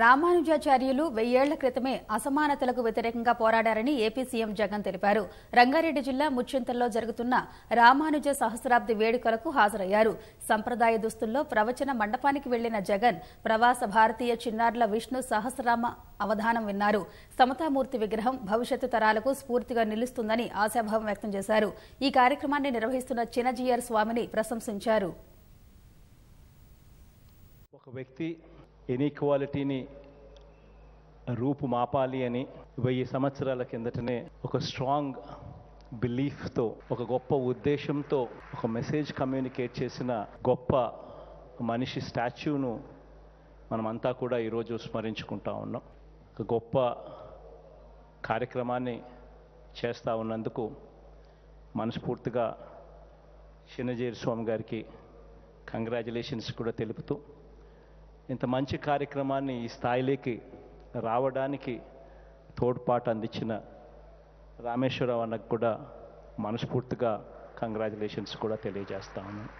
రామానుజాచార్యులు వెయ్యేళ్ళ క్రితమే అసమానతలకు వ్యతిరేకంగా పోరాడారని AP CM Jagan తెలిపారు. రంగారెడ్డి జిల్లా ముచ్చింతల్లో జరుగుతున్న రామానుజ సహస్రాబ్ది వేడుకలకు హాజరయ్యారు. సంప్రదాయ దుస్తుల్లో ప్రవచన మండపానికి వెళ్ళిన జగన్ ప్రవాస భారతీయ చిన్నారుల విష్ణు సహస్రామ అవధానం విన్నారు. సమతామూర్తి విగ్రహం భవిష్యత్తు తరాలకు స్ఫూర్తిగా నిలుస్తుందని ఆశాభావం వ్యక్తం చేశారు. ఈ కార్యక్రమాన్ని నిర్వహిస్తున్న చినజీయర్ స్వామిని ప్రశంసించారు. ఒక వ్యక్తి ఇన్ఈక్వాలిటీని రూపుమాపాలి అని వెయ్యి సంవత్సరాల కిందటనే ఒక స్ట్రాంగ్ బిలీఫ్తో ఒక గొప్ప ఉద్దేశంతో ఒక మెసేజ్ కమ్యూనికేట్ చేసిన గొప్ప మనిషి స్టాచ్యూను మనమంతా కూడా ఈరోజు స్మరించుకుంటా ఉన్నాం. ఒక గొప్ప కార్యక్రమాన్ని చేస్తూ ఉన్నందుకు మనస్ఫూర్తిగా చిన్నజేరు స్వామి గారికి కంగ్రాచులేషన్స్ కూడా తెలుపుతూ ఇంత మంచి కార్యక్రమాన్ని ఈ స్థాయిలోకి రావడానికి తోడ్పాటు అందించిన రామేశ్వరరావు అన్నకు కూడా మనస్ఫూర్తిగా కంగ్రాచులేషన్స్ కూడా తెలియజేస్తా ఉన్నాను.